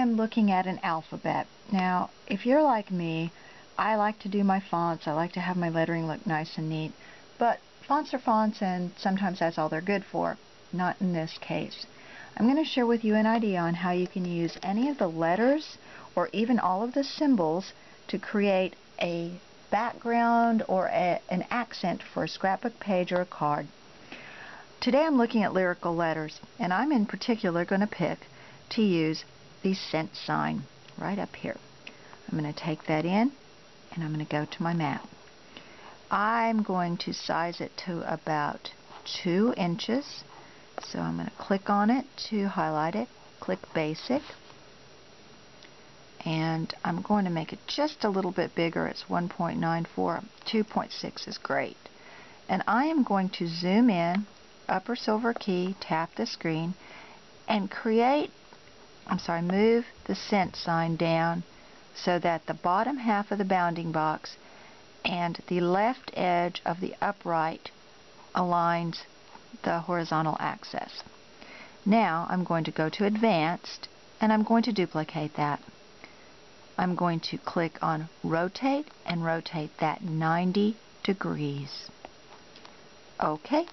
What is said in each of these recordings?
am looking at an alphabet. Now, if you're like me, I like to do my fonts. I like to have my lettering look nice and neat. But fonts are fonts and sometimes that's all they're good for. Not in this case. I'm going to share with you an idea on how you can use any of the letters or even all of the symbols to create a background or a, an accent for a scrapbook page or a card. Today I'm looking at lyrical letters and I'm in particular going to pick to use the cent sign right up here. I'm going to take that in and I'm going to go to my map. I'm going to size it to about 2 inches so I'm going to click on it to highlight it, click basic and I'm going to make it just a little bit bigger. It's 1.94. 2.6 is great. And I am going to zoom in, upper silver key, tap the screen, and create, I'm sorry, move the cent sign down so that the bottom half of the bounding box and the left edge of the upright aligns the horizontal axis. Now I'm going to go to Advanced and I'm going to duplicate that. I'm going to click on rotate and rotate that 90 degrees. Okay.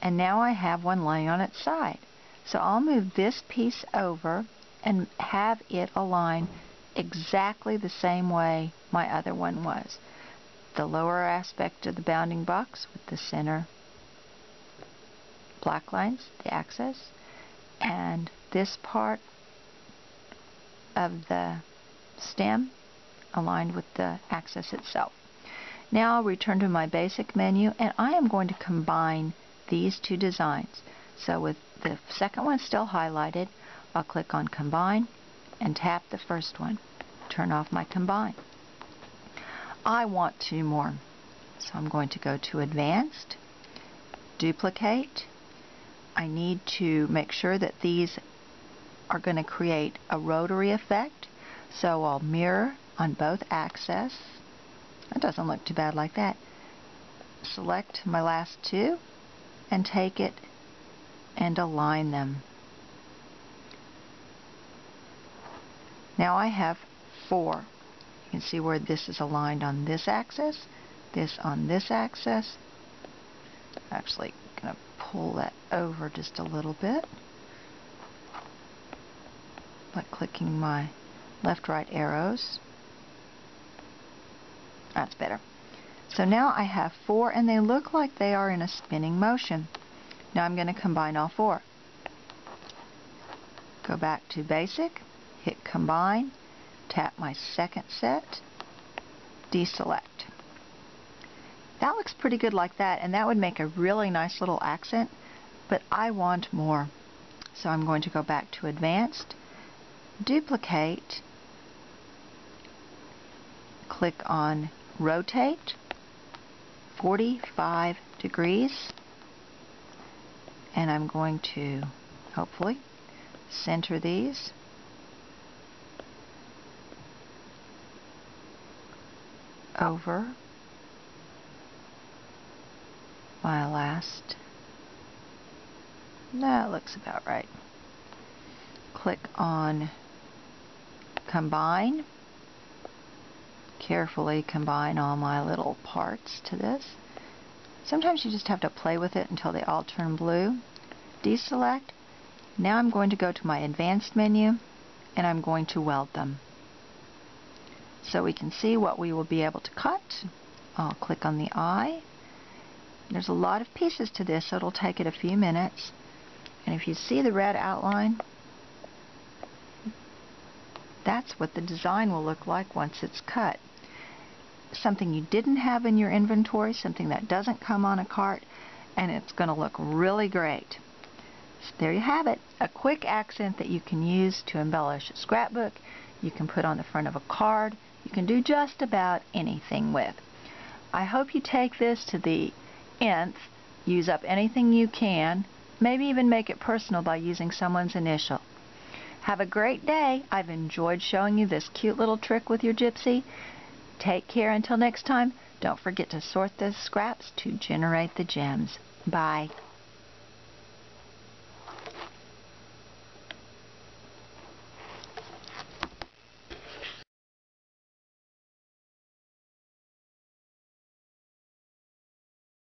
And now I have one laying on its side. So I'll move this piece over and have it align exactly the same way my other one was. The lower aspect of the bounding box with the center black lines, the axis, and this part of the stem aligned with the axis itself. Now I'll return to my basic menu and I am going to combine these two designs. So with the second one still highlighted, I'll click on combine and tap the first one. Turn off my combine. I want two more. So I'm going to go to advanced, duplicate. I need to make sure that these are going to create a rotary effect so I'll mirror on both axes. That doesn't look too bad like that. Select my last two and take it and align them. Now I have four. You can see where this is aligned on this axis, this on this axis. Actually, going to pull that over just a little bit by clicking my left right arrows. That's better. So now I have four and they look like they are in a spinning motion. Now I'm going to combine all four. Go back to basic, hit combine, tap my second set, deselect. That looks pretty good like that and that would make a really nice little accent but I want more. So I'm going to go back to advanced, duplicate, click on rotate 45 degrees and I'm going to hopefully center these. Over. My last. That looks about right. Click on combine. Carefully combine all my little parts to this. Sometimes you just have to play with it until they all turn blue. Deselect. Now I'm going to go to my advanced menu and I'm going to weld them. So we can see what we will be able to cut. I'll click on the eye. There's a lot of pieces to this so it'll take it a few minutes. And if you see the red outline, that's what the design will look like once it's cut something you didn't have in your inventory, something that doesn't come on a cart, and it's going to look really great. So there you have it, a quick accent that you can use to embellish a scrapbook, you can put on the front of a card, you can do just about anything with. I hope you take this to the nth, use up anything you can, maybe even make it personal by using someone's initial. Have a great day. I've enjoyed showing you this cute little trick with your gypsy. Take care until next time. Don't forget to sort the scraps to generate the gems. Bye.